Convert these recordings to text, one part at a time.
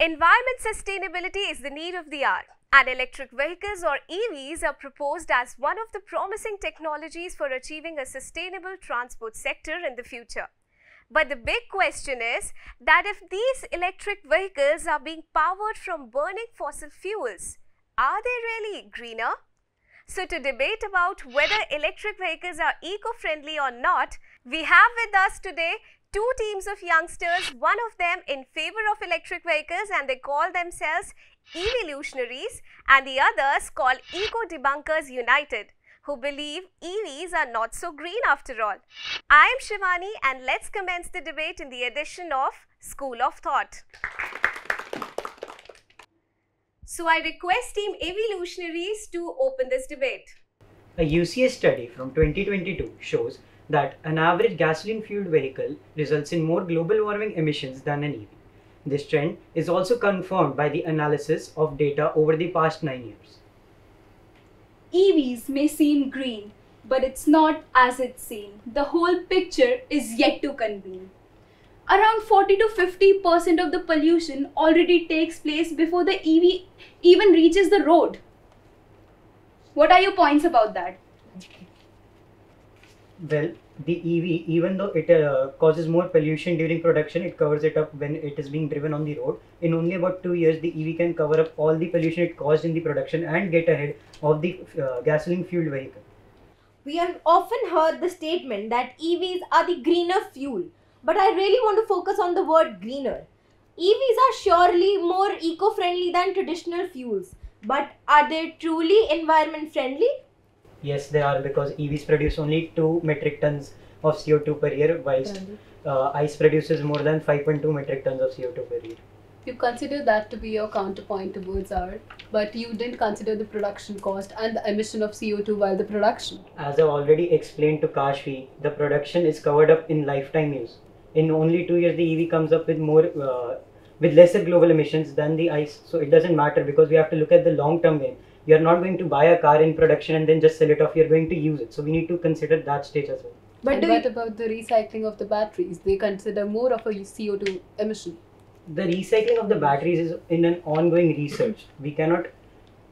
Environment sustainability is the need of the hour, and electric vehicles or EVs are proposed as one of the promising technologies for achieving a sustainable transport sector in the future. But the big question is that if these electric vehicles are being powered from burning fossil fuels, are they really greener? So, to debate about whether electric vehicles are eco friendly or not, we have with us today two teams of youngsters, one of them in favor of electric vehicles and they call themselves evolutionaries, and the others called Eco Debunkers United, who believe EVs are not so green after all. I am Shivani, and let's commence the debate in the edition of School of Thought. So, I request Team Evolutionaries to open this debate. A UCS study from 2022 shows that an average gasoline fueled vehicle results in more global warming emissions than an EV. This trend is also confirmed by the analysis of data over the past 9 years. EVs may seem green, but it's not as it's seen. The whole picture is yet to convene. Around 40 to 50% of the pollution already takes place before the EV even reaches the road. What are your points about that? Well, the EV, even though it uh, causes more pollution during production, it covers it up when it is being driven on the road. In only about two years, the EV can cover up all the pollution it caused in the production and get ahead of the uh, gasoline fueled vehicle. We have often heard the statement that EVs are the greener fuel, but I really want to focus on the word greener. EVs are surely more eco friendly than traditional fuels, but are they truly environment friendly? Yes, they are because EVs produce only 2 metric tons of CO2 per year, whilst uh, ICE produces more than 5.2 metric tons of CO2 per year. You consider that to be your counterpoint towards our, but you didn't consider the production cost and the emission of CO2 while the production. As I've already explained to Kashvi, the production is covered up in lifetime use. In only two years, the EV comes up with more, uh, with lesser global emissions than the ICE. So it doesn't matter because we have to look at the long-term game. You're not going to buy a car in production and then just sell it off. You're going to use it. So we need to consider that stage as well. But do what you, about the recycling of the batteries? They consider more of a CO2 emission. The recycling of the batteries is in an ongoing research. We cannot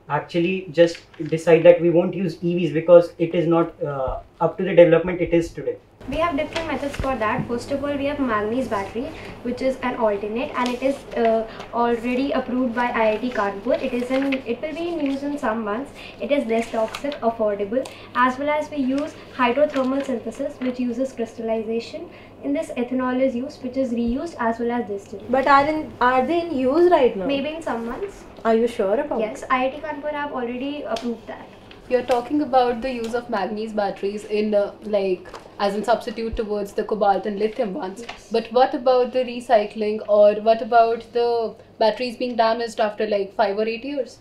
actually just decide that we won't use EVs because it is not uh, up to the development it is today. We have different methods for that. First of all, we have manganese battery, which is an alternate, and it is uh, already approved by IIT Kanpur. It is in, it will be in use in some months. It is less toxic, affordable, as well as we use hydrothermal synthesis, which uses crystallization. In this, ethanol is used, which is reused as well as distilled. but are in are they in use right now? Maybe in some months. Are you sure about? Yes, IIT Kanpur have already approved that. You're talking about the use of manganese batteries in uh, like as in substitute towards the cobalt and lithium ones. But what about the recycling or what about the batteries being damaged after like 5 or 8 years?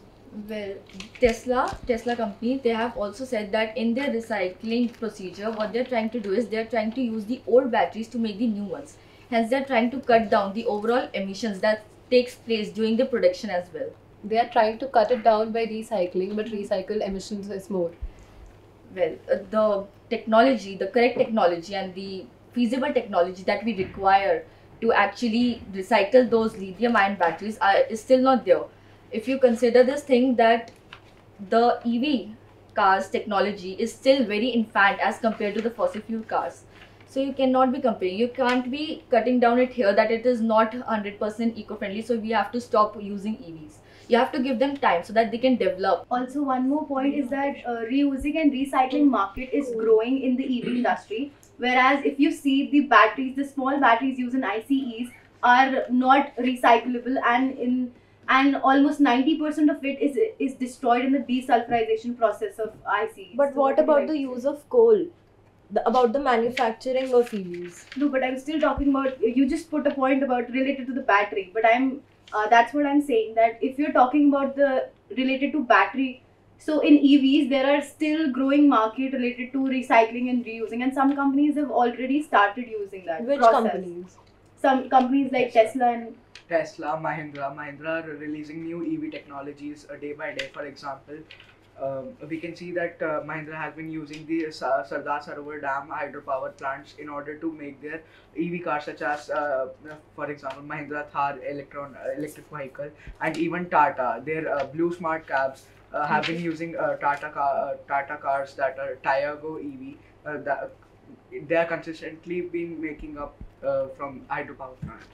Well, Tesla, Tesla company, they have also said that in their recycling procedure, what they're trying to do is they're trying to use the old batteries to make the new ones. Hence, they're trying to cut down the overall emissions that takes place during the production as well. They are trying to cut it down by recycling, but recycle emissions is more. Well, uh, the technology, the correct technology, and the feasible technology that we require to actually recycle those lithium-ion batteries are, is still not there. If you consider this thing that the EV cars technology is still very infant as compared to the fossil fuel cars. So you cannot be comparing. You can't be cutting down it here that it is not 100% eco-friendly. So we have to stop using EVs. You have to give them time so that they can develop. Also, one more point is that uh, reusing and recycling market is growing in the EV industry. Whereas if you see the batteries, the small batteries used in ICEs are not recyclable and in and almost 90% of it is is destroyed in the desulfurization process of ICEs. But So what about the use of coal? The, about the manufacturing of EVs? No, but I'm still talking about. You just put a point about related to the battery, but I'm. Uh, that's what I'm saying. That if you're talking about the related to battery, so in EVs there are still growing market related to recycling and reusing, and some companies have already started using that. Which process. companies? Some companies like Tesla and Tesla, Mahindra, Mahindra are releasing new EV technologies uh, day by day. For example, we can see that uh, Mahindra has been using the Sa- Sardar Sarovar Dam hydropower plants in order to make their EV cars, such as, uh, for example, Mahindra Thar electron uh, electric vehicle, and even Tata, their uh, BluSmart cabs uh, have been using uh, Tata car, uh, Tata cars that are Tiago EV. Uh, that, they are consistently been making up uh, from hydropower plants.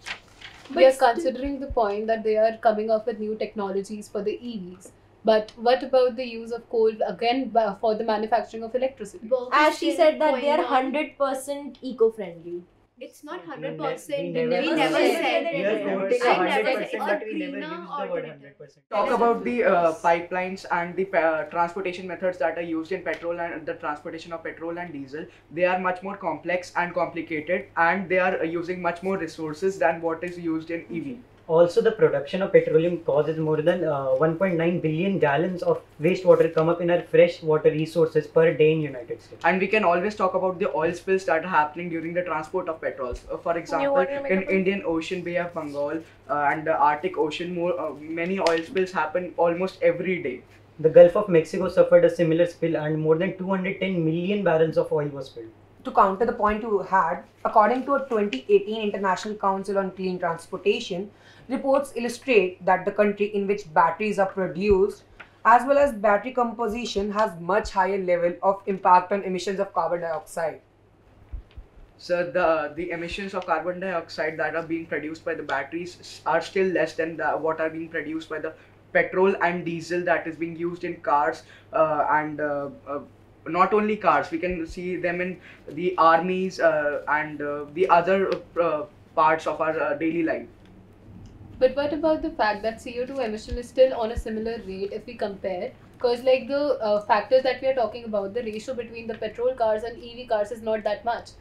we are considering the point that they are coming up with new technologies for the EVs. But what about the use of coal again for the manufacturing of electricity? As she said that they are 100% eco-friendly. It's not hundred percent. we We never never said- said We are it. quoting I a hundred never percent, said but we never greener the word hundred percent. talk about the uh, pipelines and the uh, transportation methods that are used in petrol and the transportation of petrol and diesel they are much more complex and complicated and they are uh, using much more resources than what is used in ev Also, the production of petroleum causes more than uh, 1.9 billion gallons of wastewater come up in our fresh water resources per day in United States. and we can always talk about the oil spills that are happening during the transport of petrols uh, for example in indian ocean bay of bengal uh, and the arctic ocean more uh, many oil spills happen almost every day The Gulf of Mexico suffered a similar spill, and more than 210 million barrels of oil was spilled. to counter the point you had, according to a 2018 International Council on Clean Transportation, reports illustrate that the country in which batteries are produced, as well as battery composition, has much higher level of impact on emissions of carbon dioxide. So the the emissions of carbon dioxide that are being produced by the batteries are still less than the, what are being produced by the petrol and diesel that is being used in cars uh, and uh, uh, not only cars. We can see them in the armies uh, and uh, the other uh, parts of our daily life. But what about the fact that CO2 emission is still on a similar rate if we compare? Because like the uh, factors that we are talking about, the ratio between the petrol cars and EV cars is not that much.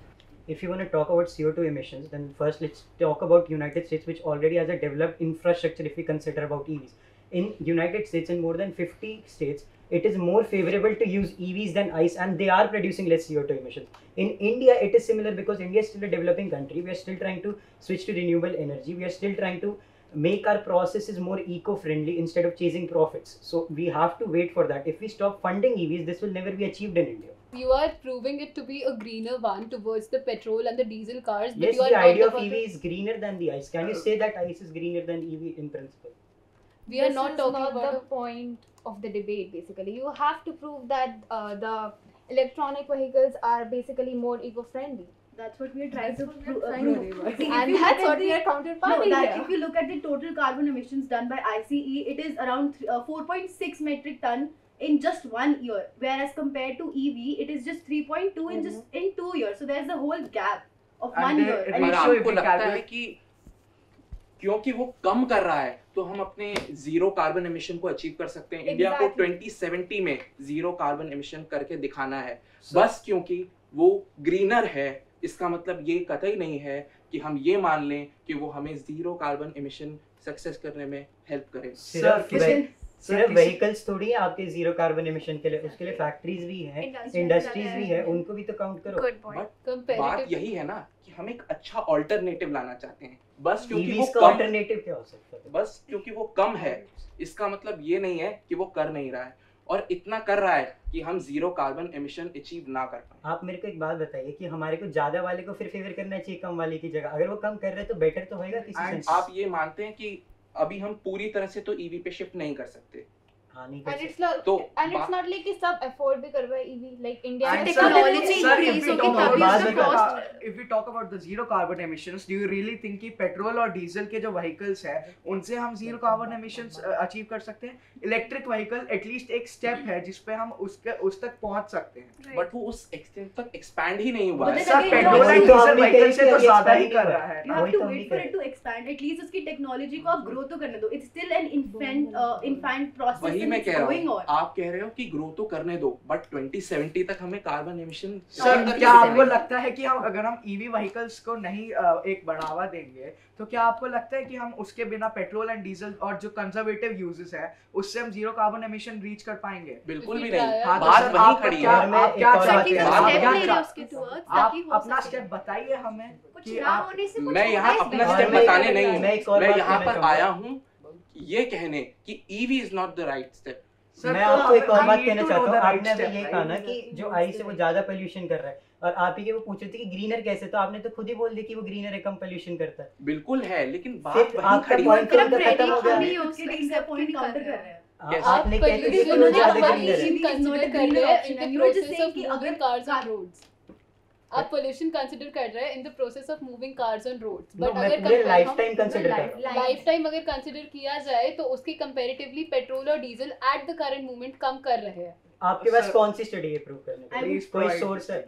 If you want to talk about CO2 emissions, then first let's talk about United States, which already has a developed infrastructure. If we consider about EVs, in United States, in more than 50 states, it is more favorable to use EVs than ICE, and they are producing less CO2 emissions. In India, it is similar because India is still a developing country. We are still trying to switch to renewable energy. We are still trying to make our processes more eco-friendly instead of chasing profits. So we have to wait for that. If we stop funding EVs, this will never be achieved in India. You are proving it to be a greener one towards the petrol and the diesel cars, but Yes, you are the idea of about EV the- is greener than the ICE. Can you say that ICE is greener than EV in principle? we are this not is talking not about the point of the debate basically you have to prove that uh, the electronic vehicles are basically more eco-friendly That's what we are trying That's uh, to prove. and that's what we are counterparting No, that here. if you look at the total carbon emissions done by ICE, it is around th- uh, 4.6 metric ton in just one year, whereas compared to EV, it is just 3.2 mm-hmm. in just in two years. So there's a whole gap of And one year. if आपको लगता है कि क्योंकि वो कम कर रहा है तो हम अपने ज़ीरो कार्बन एमिशन को अचीव कर सकते हैं इंडिया को 2070 में ज़ीरो कार्बन एमिशन करके दिखाना है बस क्योंकि वो ग्रीनर है इसका मतलब ये कतई नहीं है कि हम ये मान लें कि वो हमें ज़ीरो कार्बन एमिशन सक्सेस करने में हेल्प करे। सिर्फ़ सिर्फ़ व्हीकल्स थोड़ी है आपके ज़ीरो कार्बन एमिशन के लिए उसके लिए फैक्ट्रीज भी हैं इंडस्ट्रीज़ भी है उनको भी तो काउंट करो। Point. बात यही है ना कि हम एक अच्छा ऑल्टरनेटिव लाना चाहते हैं। बस क्योंकि वो कम अल्टरनेटिव क्या हो सकता है? बस क्योंकि वो कम है। इसका मतलब ये नहीं है कि वो कर नहीं रहा है। और इतना कर रहा है कि हम ज़ीरो कार्बन एमिशन अचीव ना कर पाए। आप मेरे को एक बात बताइए कि हमारे को ज़्यादा वाले को फिर फेवर करना चाहिए कम वाले की जगह। अगर वो कम कर रहे हैं तो बेटर तो होगा किसी आप ये मानते हैं कि अभी हम पूरी तरह से तो ईवी पे शिफ्ट नहीं कर सकते। पेट्रोल तो और डीजल के जो व्हीकल्स है उनसे हम ज़ीरो कार्बन एमिशन अचीव कर सकते हैं? इलेक्ट्रिक व्हीकल एटलीस्ट एक स्टेप है जिसपे हम उसके उस तक पहुँच सकते हैं। बट वो उस एक्सटेंट तक एक्सपैंड ही नहीं हुआ है। सर पेट्रोल और डीजल व्हीकल से तो ज़्यादा ही कर रहा है। To wait for it to expand at least उसकी टेक्नोलॉजी को आप ग्रो तो करने दो. It's still an infant infant process वही मैं कह रहा हूँ आप कह रहे हो कि ग्रो तो करने दो बट 2070 तक हमें कार्बन एमिशन सर क्या आपको लगता है कि हम अगर हम ईवी व्हीकल्स को नहीं एक बढ़ावा देंगे तो क्या आपको लगता है कि हम उसके बिना पेट्रोल एंड डीजल और जो कंजर्वेटिव यूजेस है उससे हम ज़ीरो कार्बन एमिशन रीच कर पाएँगे? बिल्कुल भी नहीं। हाँ, तो बात सर, वही खड़ी है। आप अपना स्टेप बताइए हमें कुछ कि ना आप होने से कुछ मैं यहाँ अपना स्टेप बताने नहीं मैं यहाँ पर आया हूँ। ये कहने कि EV is not the right step मैं आपको एक और बात कहना चाहता हूँ आपने अभी यही कहा ना कि जो आई से वो ज़्यादा पोल्यूशन कर रहा है और आप ही के वो पूछ रहे थे कि ग्रीनर कैसे तो आपने तो खुद ही बोल दिया कि वो ग्रीनर है कम पोल्यूशन करता है। बिल्कुल है लेकिन बात आपका पॉइंट खत्म हो गया? Yes. आपने कहते कि कर रहे हैं। इन द प्रोसेस कि मूविंग कार्स ऑन रोड्स आप पोल्यूशन कंसिडर कर रहे हैं in the process of moving cars on roads but अगर लाइफ टाइम कंसिडर कर लाइफ टाइम अगर कंसिडर किया जाए तो उसके कंपैरेटिवली पेट्रोल और diesel at the current moment कम कर रहे हैं आपके पास कौन सी स्टडी है प्रूव करने के लिए कोई सोर्स है.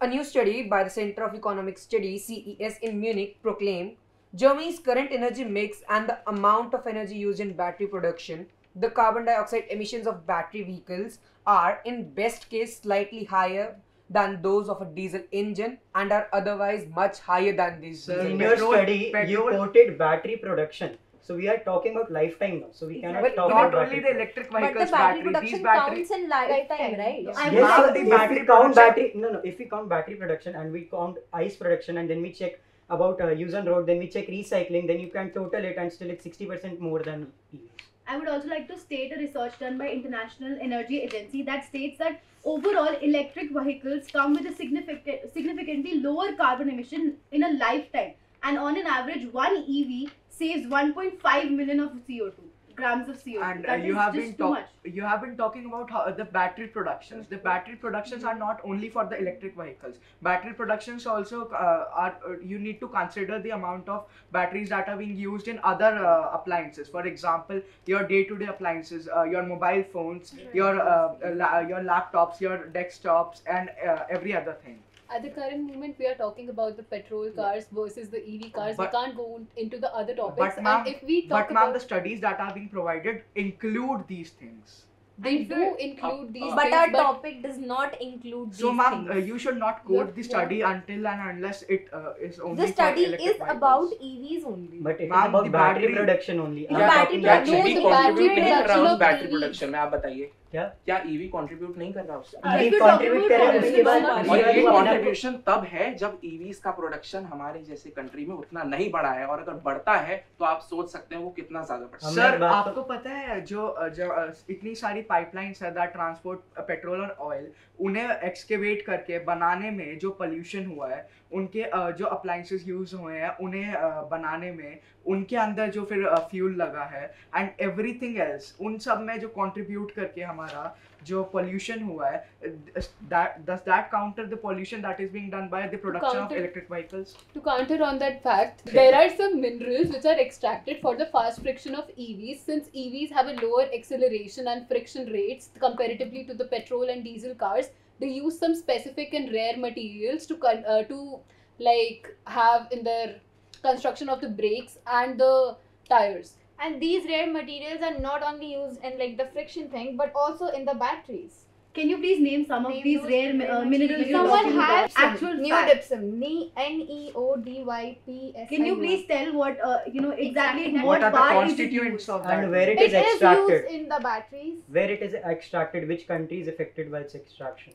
A new study by the Center of Economic Studies CES in Munich proclaimed Germany's current energy mix and the amount of energy used in battery production, the carbon dioxide emissions of battery vehicles are in best case slightly higher than those of a diesel engine and are otherwise much higher than these. Sir, in diesel your petrol- study you quoted battery production. So we are talking about lifetime now. So we cannot Well, talk Not about only battery the electric But the vehicles battery battery, these production battery counts in lifetime, right? I yes, Now so the if battery we count battery no no. If we count battery production and we count ice production and then we check about uh, use on road then we check recycling then you can total it and still it's 60% more than E EVs I would also like to state a research done by International Energy Agency that states that overall electric vehicles come with a significant significantly lower carbon emission in a lifetime. And on an average one EV saves 1.5 million of CO2 grams of CO2 and uh, you is have been too much. you have been talking about how the battery productions. The battery productions are not only for the electric vehicles. Battery productions also uh, are uh, you need to consider the amount of batteries that are being used in other uh, appliances. For example your day-to-day appliances uh, your mobile phones your uh, la- your laptops your desktops and uh, every other thing at the current moment we are talking about the petrol cars versus the EV cars. But, we can't go into the other topics. But ma'am, if we talk but ma'am, the studies that are being provided include these things. They and do include uh, these, but things, our but topic does not include. So, ma'am, uh, you should not quote the, the study yeah. until and unless it uh, is only. The study is vehicles. about EVs only. But it ma'am, is about battery, battery production only. Yeah, battery, production. No, the battery production. Battery production. Battery production. क्या? क्या EV contribute नहीं कर रहा उससे? EV If you contribute talk उसके बाद और ये कंट्रीब्यूशन तब है जब ईवीज का प्रोडक्शन हमारे जैसे कंट्री में उतना नहीं बढ़ा है और अगर बढ़ता है तो आप सोच सकते हैं वो कितना ज़्यादा बढ़ता है सर आपको पता है जो जो uh, इतनी सारी पाइपलाइंस है ट्रांसपोर्ट पेट्रोल और ऑयल उन्हें एक्सकेवेट करके बनाने में जो पॉल्यूशन हुआ है उनके जो अप्लाइंसेस यूज़ हुए हैं उन्हें बनाने में उनके अंदर जो फिर फ्यूल लगा है एंड एवरीथिंग एल्स उन सब में जो कंट्रीब्यूट करके हमारा जो पोल्यूशन हुआ है thus that counter the pollution that is being done by the production of electric vehicles to counter on that fact there are some minerals which are extracted for the fast friction of EVs since EVs have a lower acceleration and friction rates comparatively to the petrol and diesel cars they use some specific and rare materials to uh, to like have in their construction of the brakes and the tires. And these rare materials are not only used in like the friction thing, but also in the batteries. Can you please name some of Name these rare rare uh, minerals you're Someone has actual some facts. neodypsum, N E O D Y P S. Can you please tell what uh, you know exactly Exactly. what, what are the part is it constituents of that and where it It is is extracted used in the batteries. where it is extracted, which country is affected by its extraction?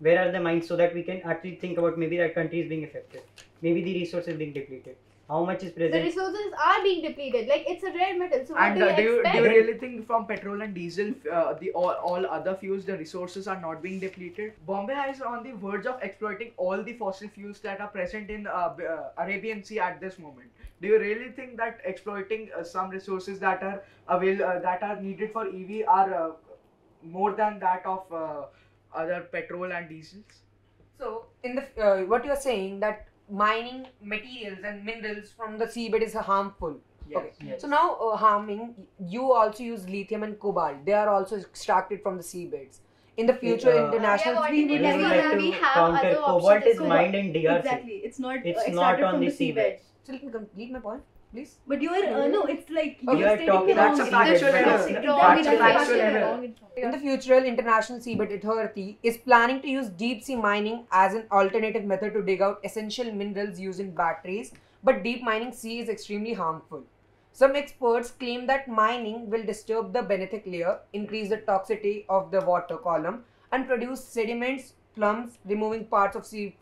Where are the mines so that we can actually think about maybe that country is being affected? Maybe the resource is being depleted. How much is present. The resources are being depleted. Like it's a rare metal. So what and do you uh, do, you, do expect? you really think from petrol and diesel uh, the all, all other fuels the resources are not being depleted bombay is on the verge of exploiting all the fossil fuels that are present in uh, uh, arabian sea at this moment do you really think that exploiting uh, some resources that are avail- uh, that are needed for ev are uh, more than that of uh, other petrol and diesels So, in the uh, what you're saying that mining materials and minerals from the seabed is harmful. yes Okay. Yes. So now uh, harming, you also use lithium and cobalt. They are also extracted from the seabeds. In the future, Uh, international Yeah, we We would would like have- to we have counter other cobalt options. is mined in DRC. Exactly, it's not uh, It's extracted not on from the the seabed. So let me complete my point, please. But you are uh, no, it's like Okay. you're You are stating talking- wrong that's a factual Wrong information. factual Factual error. error. In the future, International Seabed Authority is planning to use deep sea mining as an alternative method to dig out essential minerals used in batteries, but deep mining sea is extremely harmful. Some experts claim that mining will disturb the benthic layer, increase the toxicity of the water column, and produce sediments plums, removing parts of sea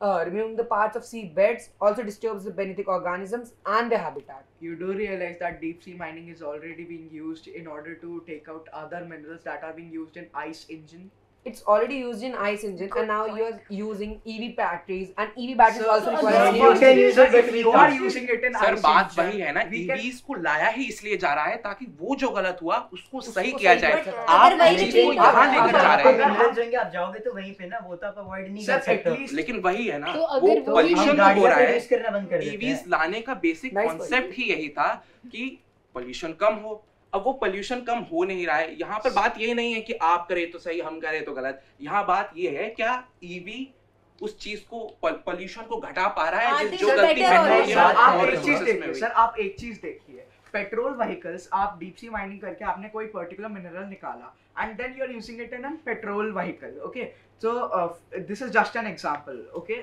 uh, removing the parts of sea beds also disturbs the benthic organisms and their habitat. You do realize that deep sea mining is already being used in order to take out other minerals that are being used in ice engine. It's already used in ice engine, and now you're using EV batteries, and EV batteries So- also require. you can can use sir, it, but if we you are using it in sir बात वही है ना we can- लाया ही इसलिए जा रहा है ताकि वो जो गलत हुआ उसको सही किया जाए। आप अगर वही उस चीज़ को repeat- यहाँ लेकर जा रहे हैं। आप जाओगे तो वहीं पे ना वो तो आप अवॉइड नहीं कर सकते। लेकिन वही है ना तो वो पोल्यूशन हो रहा है। प्रोड्यूस करना बंद कर देते ईवीज हैं। लाने का बेसिक कॉन्सेप्ट ही यही था कि पोल्यूशन कम हो अब वो पोल्यूशन कम हो नहीं रहा है। यहाँ पर बात ये नहीं है कि आप करें तो सही हम करें तो गलत। यहाँ बात ये है क्या ईवी उस चीज़ को पोल्यूशन को घटा पा रहा है हाँ, जिस- जो गलती पेट्रोलियम सर. आप एक चीज़ देखिए सर आप एक चीज़ देखिए। पेट्रोल व्हीकल्स आप डीप सी माइनिंग करके आपने कोई पर्टिकुलर मिनरल निकाला and then you are using it in an petrol vehicle okay so this is just an example okay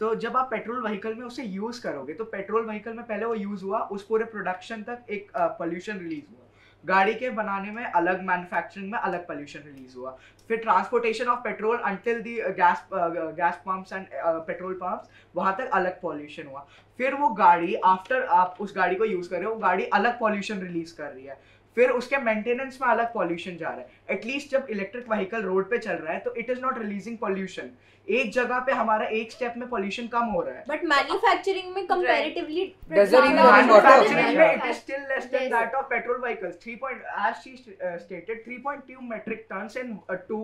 तो जब आप पेट्रोल व्हीकल में उसे यूज़ करोगे तो पेट्रोल व्हीकल में पहले वो यूज़ हुआ उस पूरे प्रोडक्शन तक एक पोल्यूशन रिलीज़ हुआ। गाड़ी के बनाने में अलग मैन्युफैक्चरिंग में अलग पोल्यूशन रिलीज़ हुआ। फिर transportation of petrol until the gas gas pumps and petrol pumps वहाँ तक अलग पॉल्यूशन हुआ। फिर वो गाड़ी आफ्टर आप उस गाड़ी को यूज़ कर रहे हो, वो गाड़ी अलग पॉल्यूशन रिलीज़ कर रही है। फिर उसके मेंटेनेंस में अलग पॉल्यूशन जा रहा है। एटलीस्ट जब इलेक्ट्रिक व्हीकल रोड पे चल रहा है तो it is not releasing pollution एक जगह पे हमारा एक स्टेप में पॉल्यूशन कम हो रहा है। बट मैन्युफैक्चरिंग में कंपैरेटिवली मैन्युफैक्चरिंग में it is still less than that of petrol vehicles 3. As she stated 3.2 metric tons in 2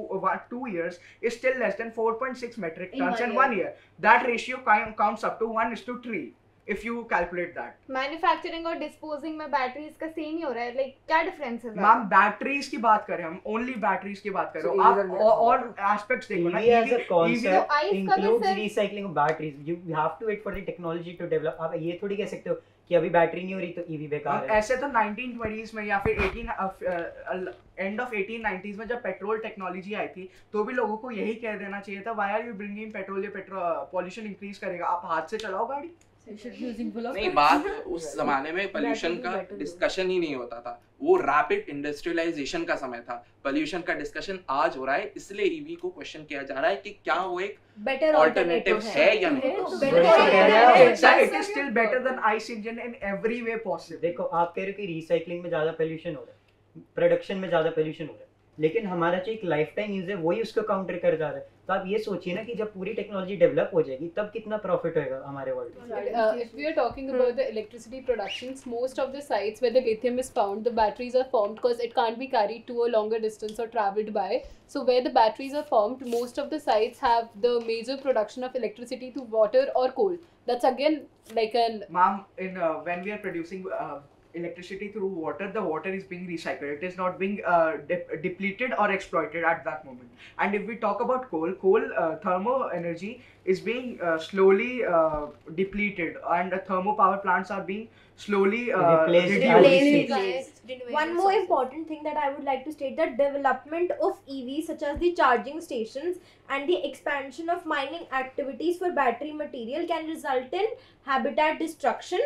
2 years is still less than 4.6 metric tons in 1 year that ratio counts up to 1:3 if you calculate that. Manufacturing और disposing में batteries का same ही हो रहा है like क्या difference है ma'am batteries की बात करें हम ओनली बैटरीज की बात कर रहे So, हो। आप और- एस्पेक्ट्स देखो ना EV as a concept includes recycling of batteries. You have to wait for the technology to develop. आप ये थोड़ी कह सकते हो कि अभी बैटरी नहीं हो रही तो ईवी बेकार है। ऐसे तो 1920s में या फिर 18 एंड ऑफ़ 1890s में जब पेट्रोल टेक्नोलॉजी आई थी तो भी लोगों को यही कह देना चाहिए था why are you bringing petrol ये पेट्रोल पॉल्यूशन इंक्रीज करेगा। आप हाथ से चलाओ गाड़ी। नहीं बात उस जमाने में पोल्यूशन का डिस्कशन ही नहीं होता था। वो रैपिड इंडस्ट्रियलाइजेशन का समय था। पोल्यूशन का डिस्कशन आज हो रहा है इसलिए ईवी को क्वेश्चन किया जा रहा है कि क्या वो एक बेटर ऑल्टरनेटिव है। या नहीं। It is still better than ICE engine in every way possible देखो आप कह रहे हो कि रिसाइकलिंग में ज़्यादा पोल्यूशन हो रहा है। प्रोडक्शन में ज़्यादा पोल्यूशन हो रहा है। लेकिन हमारा जो एक लाइफ टाइम यूज़ है वही उसको काउंटर कर जा रहा है। तो आप ये सोचिए ना कि जब पूरी टेक्नोलॉजी डेवलप हो जाएगी तब कितना प्रॉफिट होगा हमारे वर्ल्ड में? If we are talking about the electricity production most of the sites where the lithium is found the batteries are formed because it can't be carried to a longer distance और travelled by so where the batteries are formed most of the sites have the major production of electricity through water और coal that's again like an ma'am in uh, we are producing electricity through water the water is being recycled. It is not being uh, dep- depleted or exploited at that moment. And if we talk about coal coal uh, thermo energy is being uh, slowly uh, depleted and uh, thermo power plants are being slowly uh, Replaced. reduced. Replaced. One more important thing that I would like to state that development of EVs such as the charging stations and the expansion of mining activities for battery material can result in habitat destruction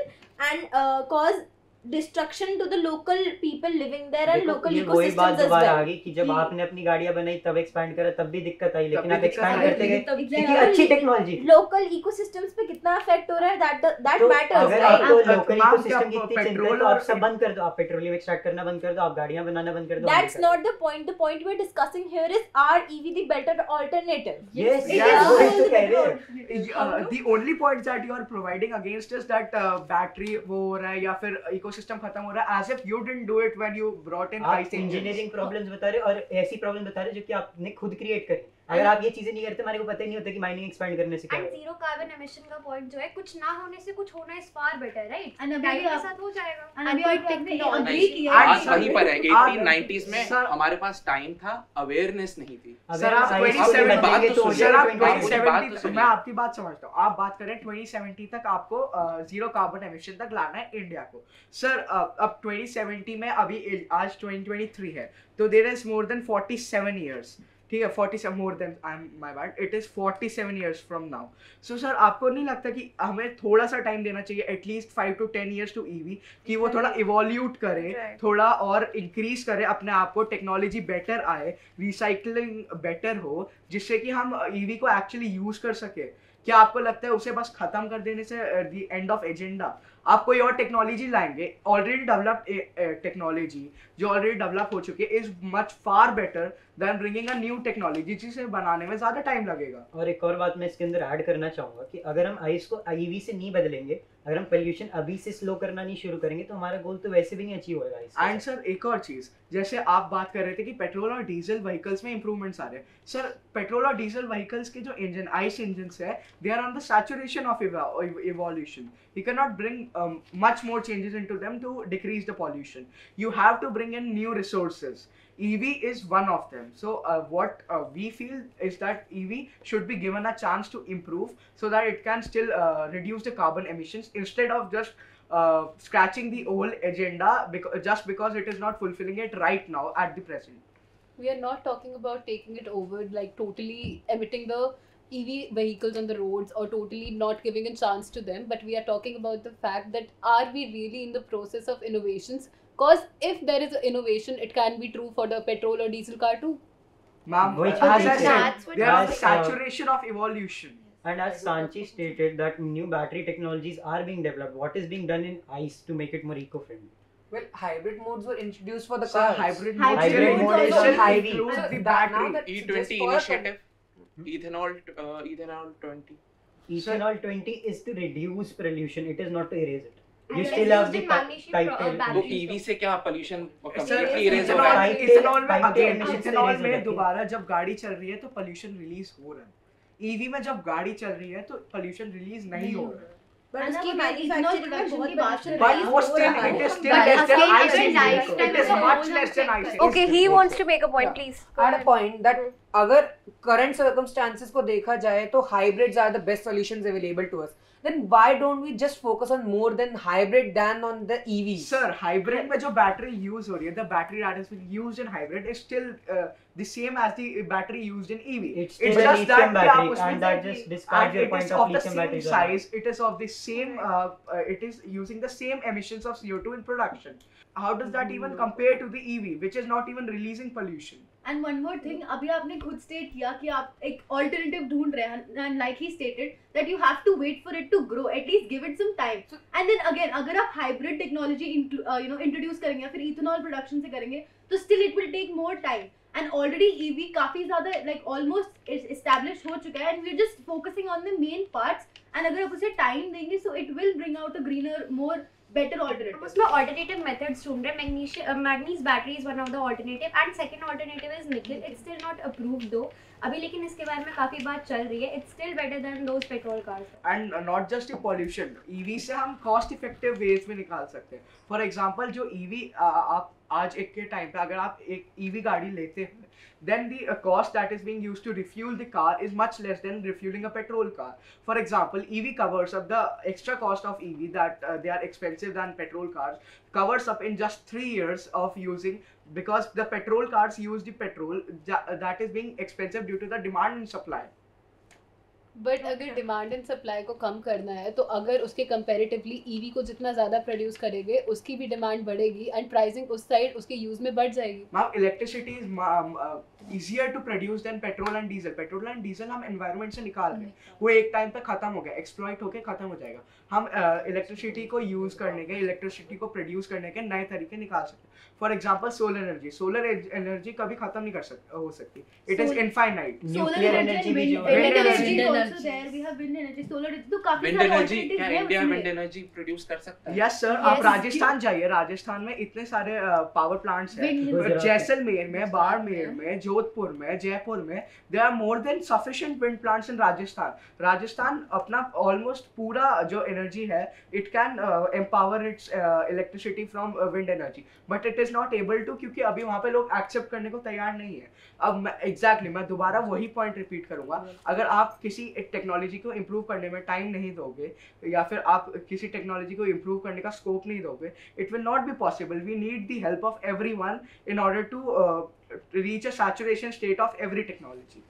and uh, cause destruction to the local people living there and local ecosystems as well आ गई कि जब आपने अपनी गाड़ियाँ बनाई तब expand करा तब भी दिक्कत आई लेकिन अब एक्सपैंड करते गए क्योंकि अच्छी टेक्नोलॉजी लोकल इकोसिस्टम्स पे कितना इफ़ेक्ट हो रहा है दैट दैट मैटर्स अगर आप लोकल इकोसिस्टम की इतनी चिंता है तो आप सब बंद कर दो आप पेट्रोलियम एक्सट्रैक्ट करना बंद कर दो आप गाड़ियाँ बनाना बंद कर दो that's not the. Point the point we are discussing here is are EV the better alternative yes the only points that you are providing against is that battery वो हो रहा है या फिर इको इकोसिस्टम खत्म हो रहा है as if you didn't do it when you brought in engineering problems बता रहे हो और ऐसी प्रॉब्लम बता रहे हो जो कि आपने खुद क्रिएट करी। अगर आप ये चीज़ें नहीं करते हमारे को पता ही नहीं होता कि माइनिंग एक्सपैंड करने से क्या ज़ीरो कार्बन एमिशन का पॉइंट जो है कुछ ना होने से कुछ होना is far better right And अभी के साथ हो जाएगा। अभी agree किया आज बात वहीं पर है 1890s में हमारे पास टाइम था अवेयरनेस नहीं थी। सर आप Awareness 27 बात तो तो हो सुनिए, सर आप आप 2070 बात तो 2070 सुनिए। मैं आपकी बात समझता हूँ। आप बात करें 2070 तक आपको ज़ीरो कार्बन एमिशन तक लाना है इंडिया को। सर अब 2070 में अभी आज 2023 है तो there is more than 47 years ठीक है forty seven more than I am my bad it is forty seven years from now so sir आपको नहीं लगता कि हमें थोड़ा सा टाइम देना चाहिए at least five to ten years to EV कि वो थोड़ा इवोल्यूट करे Right. थोड़ा और इंक्रीज करे अपने आप को टेक्नोलॉजी बेटर आए रिसाइकलिंग बेटर हो जिससे कि हम ई वी को एक्चुअली यूज़ कर सके। क्या आपको लगता है उसे बस खत्म कर देने से द एंड ऑफ़ एजेंडा आप कोई और टेक्नोलॉजी लाएँगे ऑलरेडी डेवलप्ड टेक्नोलॉजी जो ऑलरेडी डेवलप हो चुकी है is much far better than bringing a new technology जिसे बनाने में ज़्यादा टाइम लगेगा। और एक और बात मैं इसके अंदर ऐड करना चाहूँगा कि अगर हम आइस को आईवी से नहीं बदलेंगे अगर हम पॉल्यूशन अभी से स्लो करना नहीं शुरू करेंगे तो हमारा गोल तो वैसे भी नहीं अचीव इसके एंड सर एक और चीज़ जैसे आप बात कर रहे थे कि पेट्रोल और डीजल व्हीकल्स में इंप्रूवमेंट्स आ रहे हैं। सर पेट्रोल और डीजल व्हीकल्स के जो इंजन आइस इंजन है they are on the saturation of evolution. You cannot bring um, much more changes into them to decrease the pollution. You have to bring in new resources. Ev is one of them so uh, what uh, we feel is that ev should be given a chance to improve so that it can still uh, reduce the carbon emissions instead of just uh, scratching the old agenda because just because it is not fulfilling it right now at the present we are not talking about taking it over like totally emitting the EV vehicles on the roads or totally not giving a chance to them, but we are talking about the fact that are we really in the process of innovations? Because if there is innovation, it can be true for the petrol or diesel car too. Ma'am, uh, as I said, there is saturation of evolution. And as Sanchi stated, that new battery technologies are being developed. What is being done in ICE to make it more eco-friendly? Well, hybrid modes were introduced for the so. Hybrid, hybrid mode the battery. E20 initiative, ethanol, uh, ethanol 20. Ethanol 20 is to reduce pollution. It is not to erase it. you still the title. क्या pollution दोबारा जब गाड़ी चल रही है तो pollution release हो रहा ईवी में जब गाड़ी चल रही है तो पोल्यूशन रिलीज़ नहीं हो रहा अगर करंट सर्कमस्टांसिस को देखा जाए तो hybrid are the best solution available to us Then why don't we just focus on more than hybrid than on the E EVs? Sir, hybrid में जो battery use हो रही है, the battery that is being used in hybrid is still uh, the same as the battery used in EV. It's still a lithium कि आप battery उसमें and that से- just discards and your it point is of of the lithium same batteries are size. It is of the same. Uh, uh, it is using the same emissions of CO2 in production. How does that even compare to the EV, which is not even releasing pollution? And one more thing अभी आपने खुद state किया कि आप एक alternative ढूंढ रहे हैं and like he stated that you have to wait for it to grow at least give it some time and then again अगर आप hybrid technology you know introduce करेंगे या फिर इथेनॉल प्रोडक्शन से करेंगे तो still it will take more time and already EV काफ़ी ज़्यादा लाइक ऑलमोस्ट एस्टैब्लिश हो चुका है and we are just focusing on the main parts and अगर आप उसे टाइम देंगे so it will bring out a greener more better alternative उसमें alternative methods ढूंढ रहे magnesium manganese battery is one of the alternative and second alternative is nickel it's still not approved though अभी लेकिन इसके बारे में काफ़ी बात चल रही है it's still better than those petrol cars and not just in pollution EV से हम cost effective ways में निकाल सकते हैं for example जो EV आप आज एक के टाइम पे अगर आप एक ईवी गाड़ी लेते हो then the uh, cost that is being used to refuel the car is much less than refueling a petrol car. For example EV covers up the extra cost of EV that uh, they are expensive than petrol cars covers up in just 3 years of using because the petrol cars use the petrol that is being expensive due to the demand and supply but अगर demand and supply को कम करना है तो अगर उसके comparatively EV को जितना ज़्यादा प्रोड्यूस करेंगे उसकी भी डिमांड बढ़ेगी एंड प्राइसिंग उस साइड उसके यूज़ में बढ़ जाएगी। Is um, uh, easier to produce than petrol and diesel. Petrol and diesel हम environment से निकाल रहे हैं। वो एक टाइम पे खत्म हो गया। एक्सप्लॉइट होके खत्म हो जाएगा। हम इलेक्ट्रिसिटी uh, को यूज़ करने के इलेक्ट्रिसिटी को प्रोड्यूस करने के नए तरीके निकाल सकते हैं। For example solar energy solar energy कभी खत्म नहीं कर सकता हो सकती। इट इज़ इनफाइनाइट भी जो. तो काफ़ी विंड एनर्जी क्या इंडिया विंड एनर्जी प्रोड्यूस कर सकता है? यस सर आप राजस्थान जाइए। राजस्थान में इतने सारे पावर प्लांट्स हैं। जैसलमेर में बाड़मेर में जोधपुर में जयपुर में they are more than sufficient wind plants in Rajasthan. Rajasthan अपना ऑलमोस्ट पूरा जो एनर्जी है it can empower its electricity from wind energy but it is not able to क्योंकि अभी वहाँ पे लोग एक्सेप्ट करने को तैयार नहीं है। अब मैं एग्जैक्टली exactly, मैं दोबारा वही पॉइंट रिपीट करूँगा। अगर आप किसी टेक्नोलॉजी को इम्प्रूव करने में टाइम नहीं दोगे या फिर आप किसी टेक्नोलॉजी को इम्प्रूव करने का स्कोप नहीं दोगे it will not be possible we need the help of every one in order to reach a saturation state of every technology.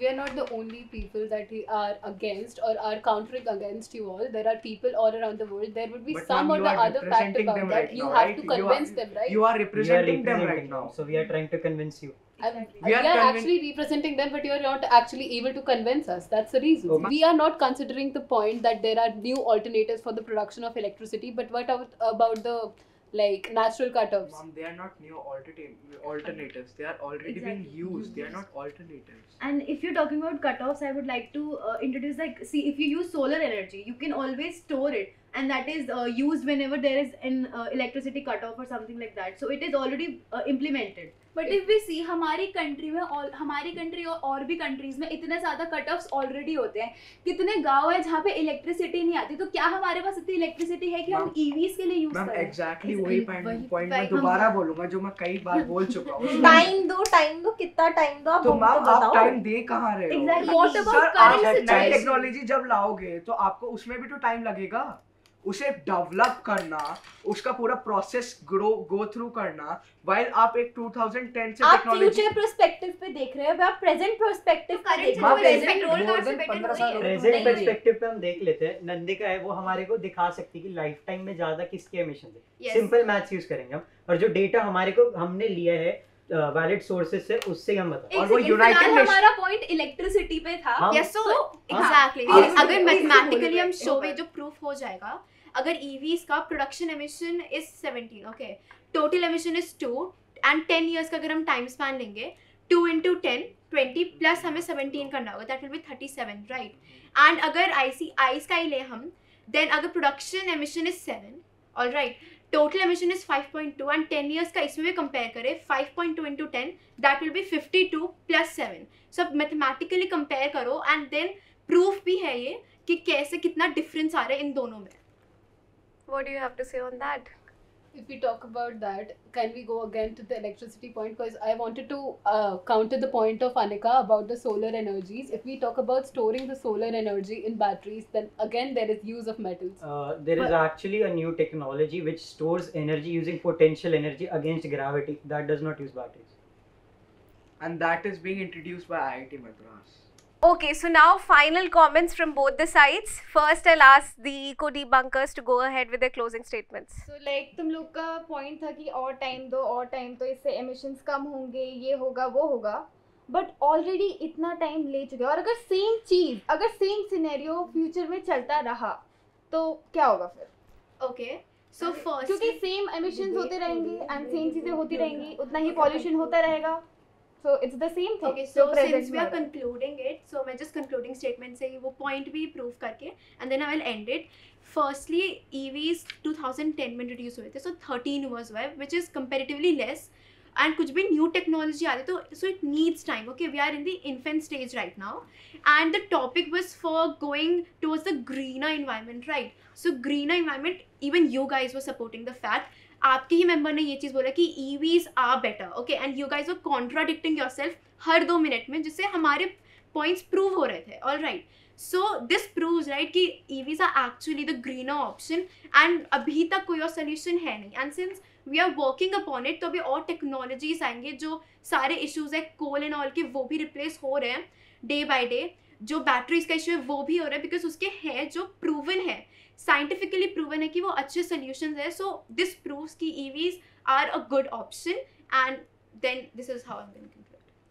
We are not the only people that we are against or are countering against you all. There are people all around the world. There would be But some or the other fact about them that. right you now, have right? to You are- convince them, right? You are We are representing them right now. so we are trying to convince you. I'm- We we are are, convin- actually representing them, but you are not actually able to convince us. That's the reason. Oh, okay. We are not considering the point that there are new alternatives for the production of electricity. But what about, about the like natural cut-offs? Mom, they are not new alternative alternatives. They are already being Exactly. used. They are not alternatives. And if you're talking about cutoffs, I would like to uh, introduce like see if you use solar energy, you can always store it, and that is uh, used whenever there is an uh, electricity cutoff or something like that. So it is already uh, implemented. But if we see हमारी country में और हमारी country और, और भी countries में इतने ज़्यादा कट ऑफ्स ऑलरेडी होते हैं। कितने गाँव है जहाँ पे इलेक्ट्रिसिटी नहीं आती? तो क्या हमारे पास इतनी इलेक्ट्रिसिटी है कि हम ईवीज के लिए यूज़ करें एग्जैक्टली Exactly, वही पॉइंट मैं दोबारा बोलूँगा जो मैं कई बार बोल चुका हूँ। टाइम दो टाइम दो कितना टाइम दो आप तो मैम आप टाइम दे कहाँ रहे हो? टेक्नोलॉजी जब लाओगे तो आपको उसमें भी तो टाइम लगेगा। उसे डेवलप करना उसका पूरा प्रोसेस ग्रो गो थ्रू करना वाइल आप एक 2010 से आप टेक्नोलॉजी फ्यूचर पर्सपेक्टिव पे देख रहे हो आप प्रेजेंट पर्सपेक्टिव पे current देख रहे हो। present पेट्रोल more कार से than बेटर 15 वही साल है। प्रेजेंट। पर्सपेक्टिव पे हम देख लेते हैं। नंदिका है वो हमारे को दिखा सकती है कि लाइफ टाइम में ज़्यादा किसके एमिशन है सिंपल मैथ्स यूज़ करेंगे हम। और जो डेटा हमारे को हमने लिया है वैलिड सोर्सेज से उससे हम बता और वो फ़िलहाल Nations- हमारा पॉइंट इलेक्ट्रिसिटी पे था। यस सो तो- एग्जैक्टली। अगर मैथमेटिकली हम शो okay. जो प्रूफ हो जाएगा अगर ईवीज का production emission is 17 okay total emission is two and ten years का अगर हम टाइम स्पैन लेंगे two into ten twenty plus हमें 17 करना होगा that will be 37 right and अगर आई सी आइस का ही ले हम देन अगर production emission is seven all right total emission is 5.2 and 10 years का इसमें भी कंपेयर करें 5.2 into ten that will be 52 plus seven so mathematically compare करो एंड देन प्रूफ भी है ये कि कैसे कितना डिफरेंस आ रहा है इन दोनों में। What do you have to say on that? If we talk about that, can we go again to the electricity point? Because I wanted to uh, counter the point of Anika about the solar energies. If we talk about storing the solar energy in batteries, then again there is use of metals. Uh, there is actually a new technology which stores energy using potential energy against gravity that does not use batteries. and that is being introduced by IIT Madras. Okay, so now final comments from both the sides. First, I'll ask the eco debunkers to go ahead with their closing statements. So like तुम लोग का point था कि और time दो और time तो इससे एमिशंस कम होंगे ये होगा वो होगा बट ऑलरेडी इतना टाइम ले चुके हैं और अगर सेम चीज़ अगर सेम सिनेरियो फ्यूचर में चलता रहा तो क्या होगा फिर Okay, so first, क्योंकि सेम एमिशंस होते रहेंगे एंड सेम चीज़ें होती रहेंगी उतना ही पॉल्यूशन होता रहेगा so it's the same thing okay so since we are concluding it so मैं just concluding statement से ही वो point भी prove करके and then I will end it firstly EVs 2010 में introduce हुए थे so 13 years हुए which is comparatively less and कुछ भी न्यू टेक्नोलॉजी आ रही तो so it needs time okay we are in the infant stage right now and the topic was for going towards the greener environment right so greener environment even you guys was supporting the fact आपके ही member ने ये चीज़ बोला कि EVs are better, okay, and you guys were contradicting yourself हर दो minute में जिससे हमारे पॉइंट्स प्रूव हो रहे थे all right so this proves right कि EVs are actually the greener option and अभी तक कोई और सोल्यूशन है नहीं। And since we are working upon it तो अभी और टेक्नोलॉजीज़ आएँगे जो सारे इश्यूज़ है कोल एंड ऑल के वो भी रिप्लेस हो रहे हैं डे बाय डे जो बैटरीज का इशू है वो भी हो रहा है बिकॉज़ उसके हैं जो प्रूवन है। साइंटिफिकली प्रूवन है कि वो अच्छे सोल्यूशन है सो दिस प्रूव्स कि EVs are a good option and then this is how I am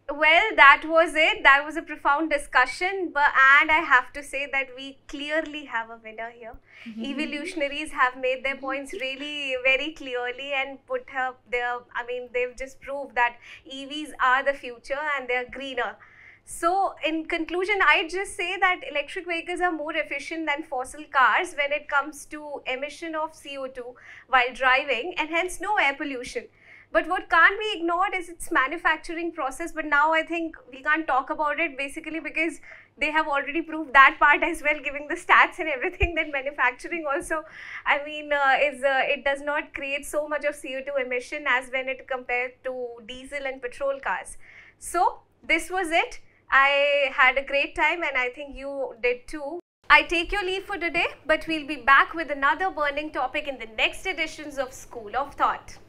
Well, that was it. That was a profound discussion. But and I have to say that we clearly have a winner here. Evolutionaries have made their points really very clearly and put up their. I mean, they've just proved that EVs are the future and they're greener. So, in conclusion, I'd just say that electric vehicles are more efficient than fossil cars when it comes to emission of CO2 while driving and hence no air pollution. But what can't be ignored is its manufacturing process. But now I think we can't talk about it basically because they have already proved that part as well, giving the stats and everything. That manufacturing also, I mean, uh, is uh, it does not create so much of CO2 emission as when it compared to diesel and petrol cars. So this was it. I had a great time and I think you did too. I take your leave for today, but we'll be back with another burning topic in the next editions of School of Thought.